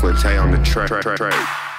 Oakland Tay on the track. track, track, track.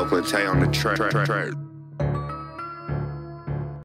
East Oakland Tay on the track. track, track.